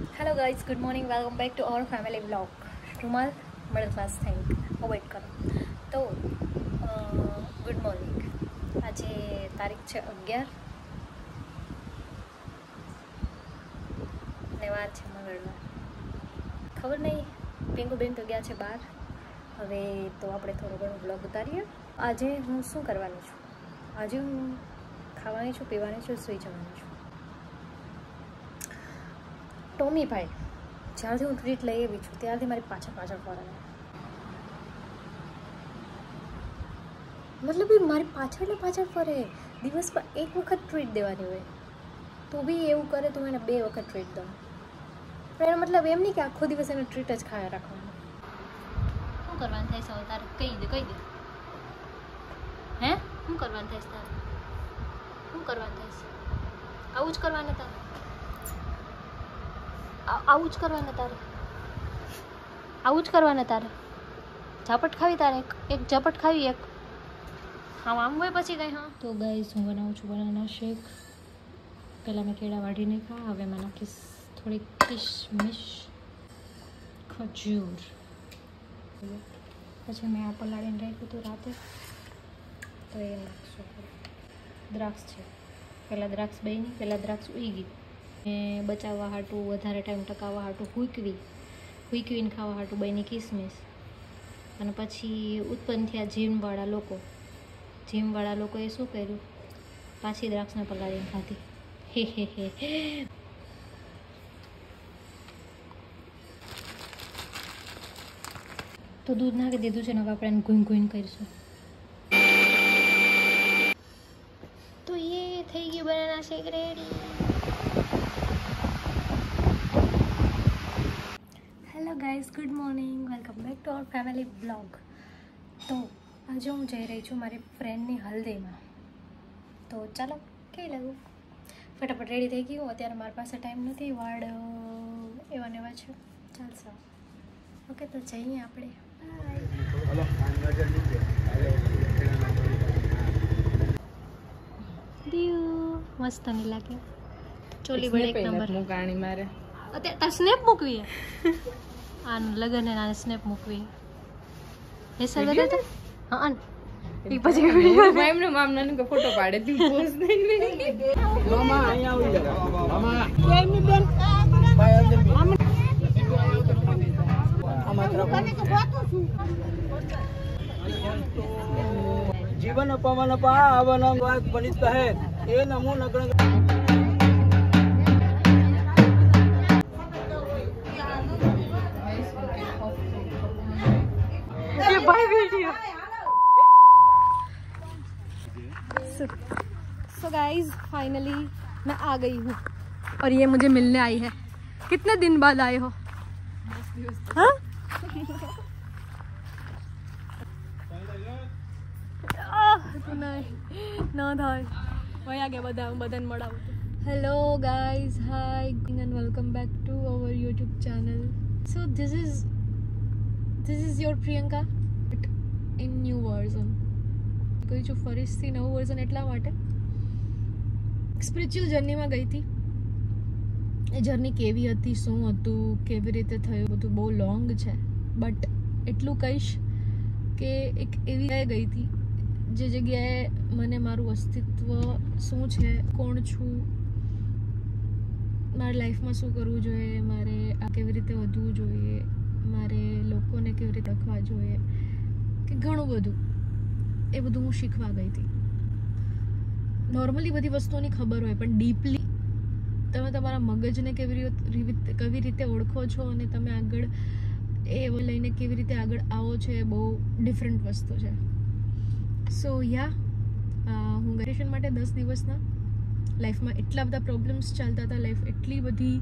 Hello guys good morning welcome back to our family blog રૂમાલ middle class thank avoid કરો તો good morning આજે તારીખ છે અગિયાર ને વાર છે મંગળવાર ખબર નહીં પિંકુબેન તો ગયા છે બહાર હવે તો આપણે થોડો ઘણો બ્લોગ ઉતારીએ. આજે હું શું કરવાની છું? આજે હું ખાવાની છું, પીવાની છું, સુઈ જવાની છું. ટોમીભાઈ, જ્યારથી હું ટ્રીટ લઈ આવી છું, ત્યારથી મારી પાછળ પાછળ ફરે મતલબ એ મારી પાછળ ને પાછળ ફરે. દિવસમાં એક વખત ટ્રીટ દેવાની હોય. તો બી એવું કરે, તો એને બે વખત ટ્રીટ દઉં. પણ એનો મતલબ એમ નહીં કે આખો દિવસ એને ટ્રીટ જ ખાયા રાખવાનું. શું કરવાનું થાય હવે તારે કહી દે કહી દે. હે? શું કરવાનું થાય છે તારે? શું કરવાનું થાય છે? આવું જ કરવાનું તારે? આવું જ કરવાના તારે. આવું જ કરવાના તારે. ઝાપટ ખાવી તારે એક. એક ઝાપટ ખાવી એક. હા, આમ હોય પછી કંઈ, હા. તો ગાઈઝ હું બનાવું છું બનાના શેક. પહેલાં મેં કેળા વાઢીને ખા હવે મેં નાખીશ થોડીક કિશમિશ ખજૂર. પછી મેં આ પલાળીને રાખ્યું હતું રાતે. તો એ નાખશું. દ્રાક્ષ છે. પહેલાં દ્રાક્ષ બની, પહેલાં દ્રાક્ષ ઉઈ ગઈ. ને બચાવવા હાટું, વધારે ટાઈમ ટકાવવા હાટું હુકવી હુકવીને ખાવા હાટું બની કિસમિસ. અને પછી ઉત્પન્ન થયા જીમવાળા લોકો. જીમવાળા લોકોએ શું કર્યું? પાછી દ્રાક્ષને પલાળીને ખાધી. હે હે હે. તો દૂધ નાખી દીધું છે ને હવે આપણે ગુઈન ગુઈન કરીશું. તો એ થઈ ગયું banana shake ready hello guys good morning welcome back to our family blog તો આજે હું જઈ રહી છું મારી ફ્રેન્ડની હલ્દીમાં. તો ચાલો કેવી લાગુ ફટાફટ રેડી થઈ ગયું અત્યારે મારી પાસે ટાઈમ નથી. વાળ એવા ને એવા છે. ચાલશે. ઓકે તો જઈએ આપણે. બાય મસ્ત નહીં લાગે. ચોલી બળે એક નંબર મુકાણી મારે. અત્યારે સ્નેપ મૂકવી હે. આનું લગન ને? આને. સ્નેપ મૂકવી હેસલ બધા હા ફોટો પાડે જીવન અપમાન પાવન વાત બની કહે એ નમો નગ્ન bye video so guys finally मैं आ गई हूँ। और ये मुझे मिलने आई है। कितने दिन बाद आए हो? हाँ? गया hello guys hi and welcome back to our YouTube channel so this is this is your Priyanka in new version કહ્યું છું ફરીથી નવું વર્ઝન એટલા માટે. સ્પિરિચ્યુઅલ જર્નીમાં ગઈ હતી. એ જર્ની કેવી હતી, શું હતું, કેવી રીતે થયું બધું બહુ લોંગ છે. બટ એટલું કહીશ કે એક એવી જગ્યાએ ગઈ હતી, જે જગ્યાએ મને મારું અસ્તિત્વ શું છે, કોણ છું, મારી લાઈફમાં શું કરવું જોઈએ, મારે આ કેવી રીતે વધવું જોઈએ, મારે લોકોને કેવી રીતે રખવા જોઈએ કે ઘણું બધું. એ બધું હું શીખવા ગઈ હતી. નોર્મલી બધી વસ્તુઓની ખબર હોય, પણ ડીપલી તમે તમારા મગજને કેવી રીતે કેવી રીતે ઓળખો છો અને તમે આગળ એ લઈને કેવી રીતે આગળ આવો છો એ બહુ ડિફરન્ટ વસ્તુ છે. સો યા હું ગ્રેજ્યુએશન માટે દસ દિવસના લાઈફમાં એટલા બધા પ્રોબ્લેમ્સ ચાલતા હતા લાઈફ એટલી બધી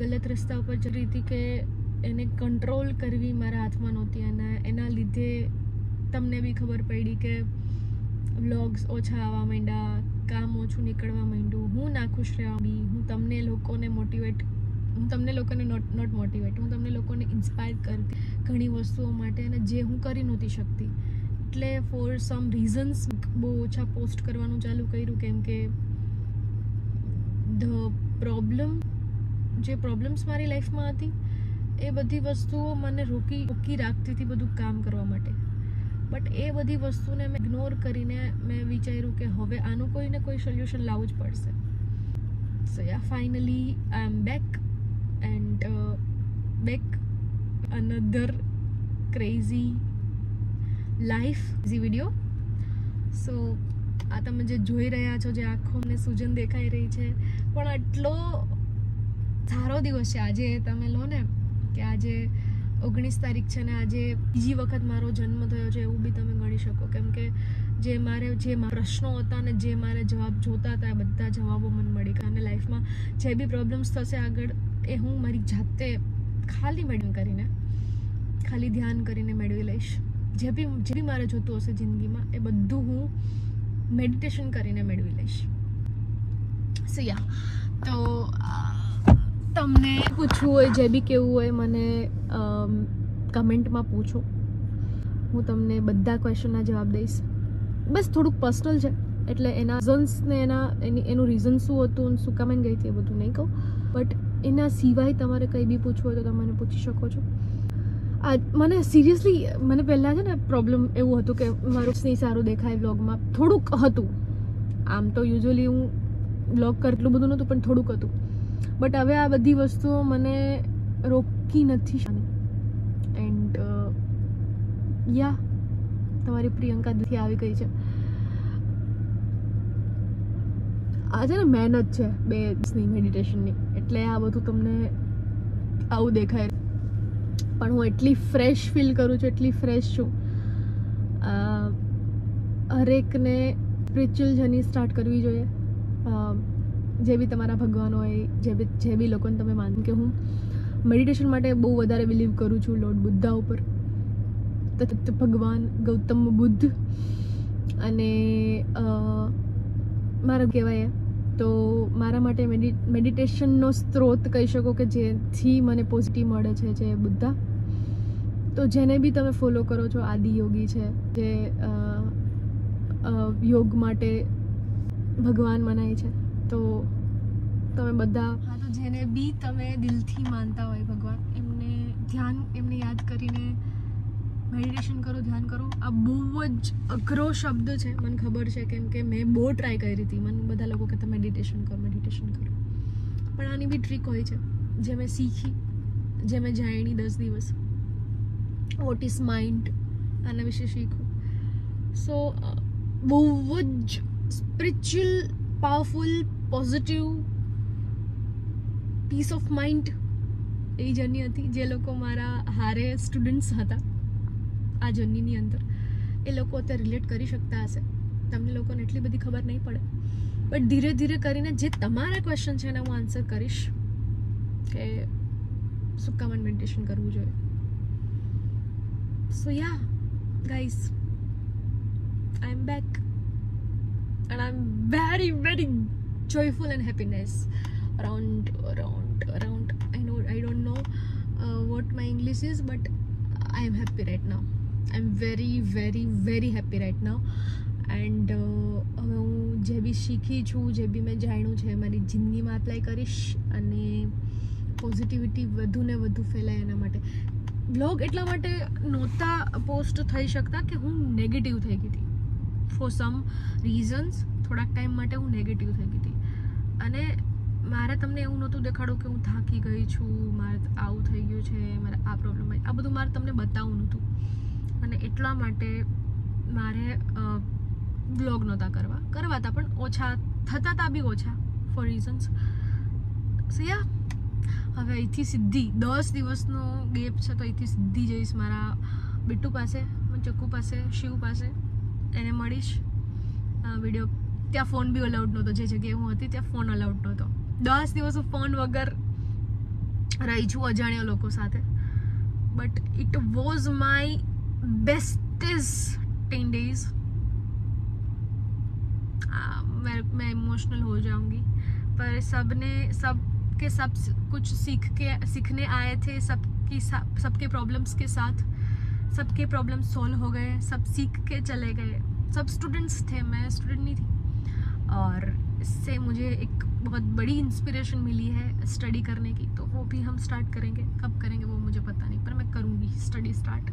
ગલત રસ્તા ઉપર જતી હતી કે એને કંટ્રોલ કરવી મારા હાથમાં નહોતી અને એના લીધે તમને બી ખબર પડી કે વ્લોગ્સ ઓછા આવવા માંડ્યા, કામ ઓછું નીકળવા માંડ્યું. હું નાખુશ રહેવા બી હું તમને લોકોને મોટિવેટ હું તમને લોકોને નોટ નોટ મોટિવેટ હું તમને લોકોને ઇન્સ્પાયર કરતી ઘણી વસ્તુઓ માટે અને જે હું કરી નહોતી શકતી. એટલે ફોર સમ રીઝન્સ બહુ ઓછા પોસ્ટ કરવાનું ચાલુ કર્યું, કેમ કે ધ પ્રોબ્લેમ જે પ્રોબ્લેમ્સ મારી લાઈફમાં હતી એ બધી વસ્તુઓ મને રોકી રોકી રાખતી હતી બધું કામ કરવા માટે. બટ એ બધી વસ્તુને મેં ઇગ્નોર કરીને મેં વિચાર્યું કે હવે આનું કોઈને કોઈ સોલ્યુશન લાવવું જ પડશે. So yeah finally I am back and back another crazy life Zee video so આ તમે જે જોઈ રહ્યા છો, જે આંખોને સૂજન દેખાઈ રહી છે, પણ આટલો સારો દિવસ છે આજે, તમે લો ને કે આજે ઓગણીસ તારીખ છે ને આજે બીજી વખત મારો જન્મ થયો છે એવું બી તમે ગણી શકો. કેમ કે જે મારે, જે પ્રશ્નો હતા ને જે મારે જવાબ જોતા હતા એ બધા જવાબો મને મળી ગયા. અને લાઈફમાં જે બી પ્રોબ્લેમ્સ થશે આગળ એ હું મારી જાતે ખાલી મેડિટેશન કરીને, ખાલી ધ્યાન કરીને મેળવી લઈશ. જે બી જે બી મારે જોતું હશે જિંદગીમાં એ બધું હું મેડિટેશન કરીને મેળવી લઈશ. સો યા તો તમને પૂછવું હોય, જે બી કેવું હોય, મને કમેન્ટમાં પૂછો. હું તમને બધા ક્વેશ્ચનના જવાબ દઈશ. બસ થોડુંક પર્સનલ છે, એટલે એના રીઝન્સ એના, એની, એનું રીઝન શું હતું શું કમેન્ટ ગઈ હતી એ બધું નહીં કહું. બટ એના સિવાય તમારે કંઈ બી પૂછવું હોય તો તમે મને પૂછી શકો છો. આ, મને સિરિયસલી મને પહેલાં છે ને પ્રોબ્લેમ એવું હતું કે મારું નહીં સારું દેખાય વ્લોગમાં થોડુંક હતું. આમ તો યુઝ્યુઅલી હું કર, એટલું બધું નહોતું, પણ થોડુંક હતું. બટ હવે આ બધી વસ્તુઓ મને રોકી નથી એન્ડ યા તમારી પ્રિયંકા દીથી આવી ગઈ છે. આ છે ને મહેનત છે બે દિવસની મેડિટેશનની એટલે આ બધું તમને આવું દેખાય. પણ હું એટલી ફ્રેશ ફીલ કરું છું, એટલી ફ્રેશ છું. હરેકને સ્પિરિચ્યુઅલ જર્ની સ્ટાર્ટ કરવી જોઈએ. જે બી તમારા ભગવાન હોય, જે બી જે બી લોકોને તમે માન કે હું મેડિટેશન માટે બહુ વધારે બિલીવ કરું છું લોર્ડ બુદ્ધા ઉપર. તથા ભગવાન ગૌતમ બુદ્ધ અને મારા કહેવાય તો મારા માટે મેડિ મેડિટેશનનો સ્ત્રોત કહી શકો કે જેથી મને પોઝિટિવ મળે છે જે બુદ્ધા. તો જેને બી તમે ફોલો કરો છો આદિયોગી છે, જે યોગ માટે ભગવાન મનાય છે. તો તમે બધા હા, તો જેને બી તમે દિલથી માનતા હોય ભગવાન, એમને ધ્યાન, એમને યાદ કરીને મેડિટેશન કરો, ધ્યાન કરો. આ બહુ જ અઘરો શબ્દ છે, મને ખબર છે, કેમ કે મેં બહુ ટ્રાય કરી હતી. મને બધા લોકો કહેતા મેડિટેશન કરો મેડિટેશન કરો. પણ આની બી ટ્રીક હોય છે, જે મેં શીખી, જે મેં જાણી દસ દિવસ. વોટ ઇઝ માઇન્ડ આના વિશે શીખું. સો બહુ જ spiritual powerful positive peace of mind A journey હતી જે લોકો મારા હારે સ્ટુડન્ટ્સ હતા આ જર્નીની અંદર. એ લોકો અત્યારે રિલેટ કરી શકતા હશે. તમને લોકોને એટલી બધી ખબર નહીં પડે. બટ ધીરે ધીરે કરીને જે તમારા ક્વેશ્ચન છે એને હું આન્સર કરીશ કે શું કમન મેડિટેશન કરવું જોઈએ. So yeah guys I am back and I'm very very joyful and happiness around around around I know I don't know uh, what my English is but I am happy right now I'm very very very happy right now and હવે હું જે બી શીખી છું જે બી મેં જાણ્યું છે મારી જિંદગીમાં એપ્લાય કરીશ અને પોઝિટિવિટી વધુ ને વધુ ફેલાય એના માટે બ્લોગ એટલા માટે નહોતા પોસ્ટ થઈ શકતા કે હું નેગેટિવ થઈ ગઈ હતી ફોર સમ રીઝન્સ થોડાક ટાઈમ માટે હું નેગેટિવ થઈ ગઈ હતી અને મારે તમને એવું નહોતું દેખાડું કે હું થાકી ગઈ છું, મારે આવું થઈ ગયું છે, મારે આ પ્રોબ્લેમ આ બધું મારે તમને બતાવવું નહોતું. અને એટલા માટે મારે બ્લોગ નહોતા કરવા. કરવા હતા પણ ઓછા, થતા હતા બી ઓછા ફોર રીઝન્સ સિયા હવે અહીંથી સીધી, દસ દિવસનો ગેપ છે તો અહીંથી સીધી જઈશ મારા બિટ્ટુ પાસે ચક્કુ પાસે, શિવ પાસે. એને મળીશ વીડિયો ત્યાં ફોન બી અલાઉડ નહોતો જે જગ્યાએ હું હતી ત્યાં ફોન અલાઉડ નહોતો દસ દિવસ હું ફોન વગર રહી છું અજાણ્યા લોકો સાથે but it was my bestest ten days मैं मैं इमोशनल हो जाऊंगी पर सब ने सब के सब कुछ सीख के सीखने आए थे सबकी सबके प्रॉब्लम्स के साथ सबके प्रॉब्लम सॉल्व हो गए सब सीख के चले गए सब स्टूडेंट्स थे मैं स्टूडेंट नहीं थी और इससे मुझे एक बहुत बड़ी इंस्पिरेशन मिली है स्टडी करने की तो वो भी हम स्टार्ट करेंगे कब करेंगे वो मुझे पता नहीं पर मैं करूँगी स्टडी स्टार्ट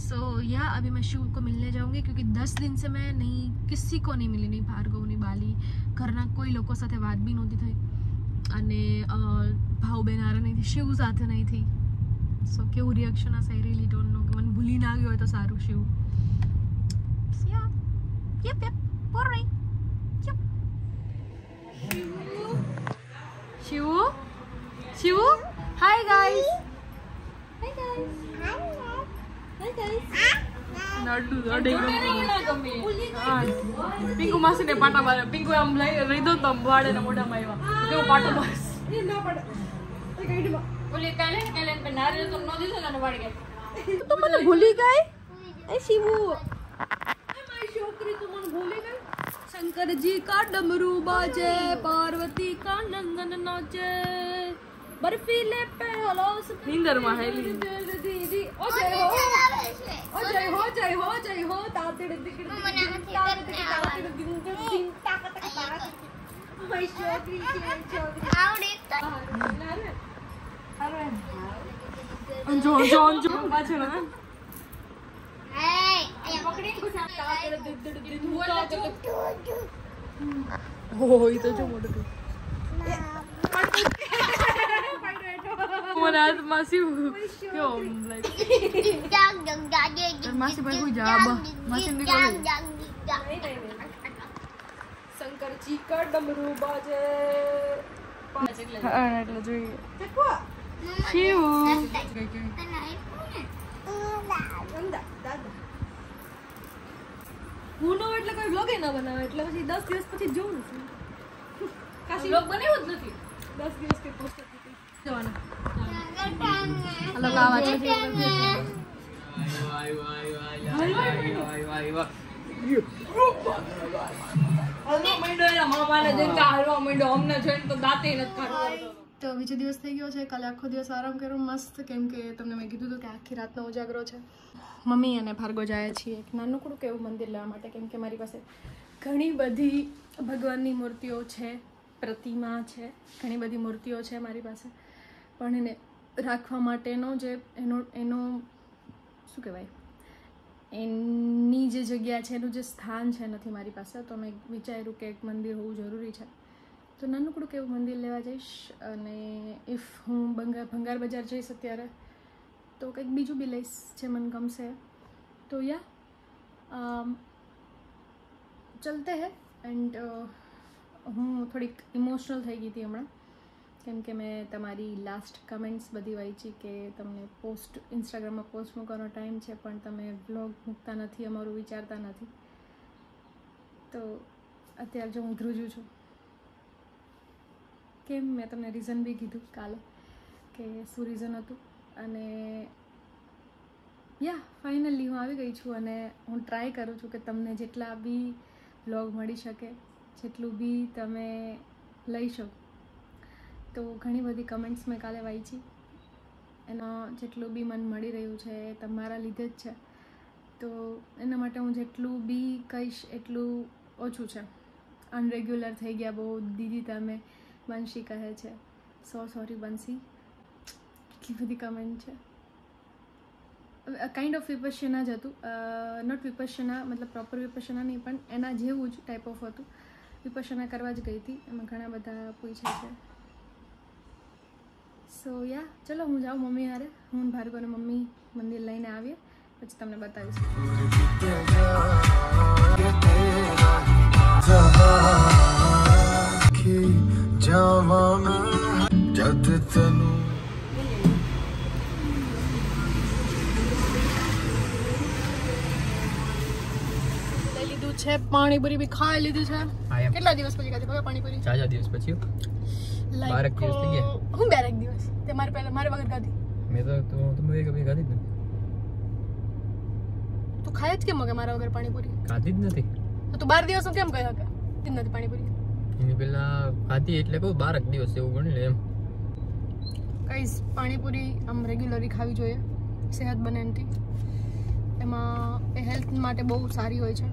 सो या अभी मैं शिव को मिलने जाऊंगी क्योंकि दस दिन से मैं नहीं किसी को નહીં મિલી નહીં ભાર્ગવ નહીં બાલી ઘરના કોઈ લોકો સાથે વાત બી નહોતી થઈ અને અ, ભાવ બેન હારે નહીં થઈ શિવ સાથે નહીં થઈ સો કેવું રિએક્શન હશે આઈ રિયલી ડોન્ટ નો કે મને ભૂલી ના ગયો હોય તો સારું શિવ યા yup yup Shiv hi guys hi guys hi guys નડુ નડે પિંકુ માસી ને પાટા મારે પિંકુ આમ લઈ રીધો તો આમ વાળે ને મોઢામાં આવ્યા કેવો પાટો માસ ઓલી કાલે કાલે પર નારિયેળ તો નો દીધો ને વાળી ગઈ તું મને ભૂલી ગઈ એ શિવુ શંકરજી કા ડમरू બાજે પાર્વતી કા નંદન નાચે બર્ફીલે पे હલોસ નીંદરમાં હેલી દીદી ઓ જય હો ઓ જય હો જય હો જય હો તાતડ દીકડ તાતડ તાતડ દિન દિન તાક તાક તાક માય છોકરી છે છોકરી જો જો જો પાછળ હા ઓ ઈ તો જો મોટો મને હાથમાં શિવ કેવો લાઈક માસી ભાઈ કોઈ જવાબ માસી દીકરો શંકરજી કા ડમરૂ બાજે હા એટલે જોઈએ શિવ હું નો એટલે કોઈ વ્લોગ ના બનાવે એટલે પછી દસ દિવસ પછી જોઉં છું કાશી લોક બનાવ્યો જ નથી દસ દિવસ કે પોસ્ટ તો બીજો દિવસ થઈ ગયો છે. કાલે આખો દિવસ આરામ કર્યો મસ્ત. કેમ કે તમને મેં કીધું હતું કે આખી રાતનો ઉજાગરો છે. મમ્મી અને ભાર્ગો જાય છીએ. એક નાનકડું કેવું મંદિર લેવા માટે. કેમ કે મારી પાસે ઘણી બધી ભગવાનની મૂર્તિઓ છે પ્રતિમા છે. ઘણી બધી મૂર્તિઓ છે મારી પાસે. પણ એને રાખવા માટેનો જે એનો એનો, શું કહેવાય? એની જે જગ્યા છે, એનું જે સ્થાન છે નથી મારી પાસે, તો મેં વિચાર્યું કે એક મંદિર હોવું જરૂરી છે. તો નાનકડું કેવું મંદિર લેવા જઈશ અને ઇફ હું બંગાર ભંગાર બજાર જઈશ અત્યારે, તો કંઈક બીજું બી લઈશ જે મને ગમશે. તો યા ચલતે હે. એન્ડ હું થોડીક ઇમોશનલ થઈ ગઈ હતી હમણાં. કેમ કે મેં તમારી લાસ્ટ કમેન્ટ્સ બધી વાંચી કે તમને પોસ્ટ ઇન્સ્ટાગ્રામમાં પોસ્ટ મૂકવાનો ટાઈમ છે, પણ તમે બ્લોગ મૂકતા નથી, અમારું વિચારતા નથી. તો અત્યારે જો હું ધ્રુજું છું. કેમ? મેં તમને રીઝન બી કીધું કાલે કે શું રીઝન હતું? અને યા ફાઇનલી હું આવી ગઈ છું અને હું ટ્રાય કરું છું કે તમને જેટલા બી બ્લોગ મળી શકે, જેટલું બી તમે લઈ શકો. તો ઘણી બધી કમેન્ટ્સ મેં કાલે વાંચી. એનો જેટલું બી મન મળી રહ્યું છે એ તમારા લીધે જ છે. તો એના માટે હું જેટલું બી કહીશ એટલું ઓછું છે. અનરેગ્યુલર થઈ ગયા બહુ, દીદી તમે બંશી કહે છે. So sorry Banshi. કેટલી બધી કમેન્ટ છે. કાઇન્ડ ઓફ વિપશ્યના જ હતું. નોટ વિપશ્યના, મતલબ પ્રોપર વિપશ્યના નહીં, પણ એના જેવું જ ટાઈપ ઓફ હતું. વિપશ્યના કરવા જ ગઈ હતી. એમાં ઘણા બધા પૂછ્યા છે. સો યા ચલો હું જાઉં મમ્મી હારે. હું ભાર્ગવ અને મમ્મી મંદિર લઈને આવીએ. પછી તમને બતાવીશ. છે પાણીપુરી બી ખાઈ લીધી છે. કેટલા દિવસ પછી ખાધી ખબર પાણીપુરી? ચાર દિવસ પછી. બારેક દિવસ થઈ ગયા? હું બારેક દિવસ. તે મારે પહેલા મારે વગર ખાધી મેં તો તો તમે એક બે ખાધી જ નથી. તું ખાય જ કેમ મગે મારા વગર પાણીપુરી? ખાધી જ નથી. તો તું બાર દિવસ કેમ કહ્યો કે તી નથી પાણીપુરી. એની પેલા ખાધી એટલે કહું બારક દિવસ એવું ગણી લે એમ. કઈ પાણીપુરી આમ રેગ્યુલરી ખાવી જોઈએ. સેહત બને એનાથી. એમાં એ હેલ્થ માટે બહુ સારી હોય છે.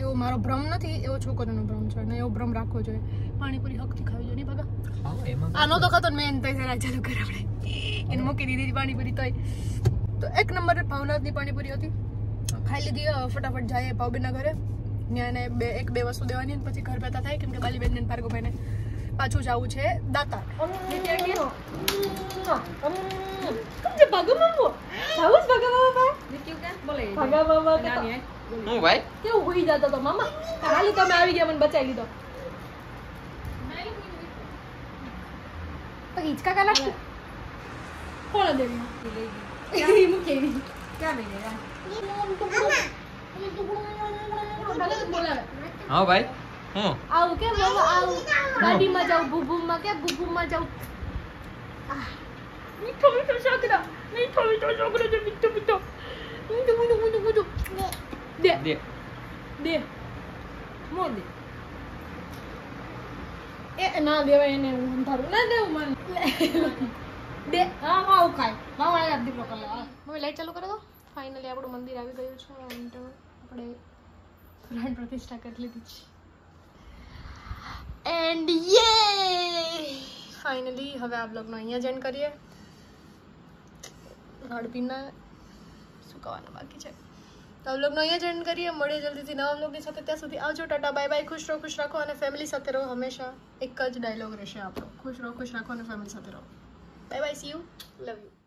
એવો મારો ભ્રમ નથી એવો છોકરીનો ભ્રમ છે. અને એવો ભ્રમ રાખવો જોઈએ. પાણીપુરી હકથી ખાવી જોઈએ નહીં ભગા? આનો તો ખાતો મેં તો ચાલુ કરે આપણે. એને મૂકી દીધી પાણીપુરી તોય. તો એક નંબર ભાવનાથની પાણીપુરી હતી. ખાઈ લીધી ફટાફટ જાય પાવબેનના ઘરે. ત્યાં એને બે એક બે વસ્તુ દેવાની અને પછી ઘર બેઠા થાય કેમ કે બાલીબેન ને પાર્ગોભાઈને પાછું જવું છે દાતા હું ભાઈ? કેવું હોઈ જતો તો મામા? હાલી તમે આવી ગયા મને બચાવી લીધો. તો હિંચકા કા લાગતું કોણ દેવી મૂકી એવી બોલાવે હા ભાઈ હું? આવું કે મામા આવું. ગાડીમાં જાઉં ભૂભૂમાં કે ભૂભૂમાં જાઉં. આહ, મીઠો મીઠો છોકરો મીઠો મીઠો છોકરો છે મીઠો મીઠો. મીઠું મીઠું મીઠું મીઠું. દે દે દે મોર દે. એ ના દેવાય એને હું અંધારું ના દેવું મને. દે હા આવું ખાય મામા આ દીકરો કરે મમ્મી લાઈટ ચાલુ કરી દો ફાઇનલી આપણું મંદિર આવી ગયું છે આપણે પ્રાણ પ્રતિષ્ઠા કરી લીધી છે. એન્ડ યે ફાઇનલી હવે આ બ્લોગનો અહીંયા જ એન્ડ કરીએ. હળપીના શું કહેવાનું બાકી છે. તો આ બ્લોગનો અહીંયા કરીએ. મળીએ જલ્દીથી નવા બ્લોગની સાથે. ત્યાં સુધી આવજો. Tata, bye bye. ખુશ રહો, ખુશ રાખો અને ફેમિલી સાથે રહો હંમેશા. એક જ ડાયલોગ રહેશે આપણો. ખુશ રહો, ખુશ રાખો અને ફેમિલી સાથે રહો. Bye bye. See you love you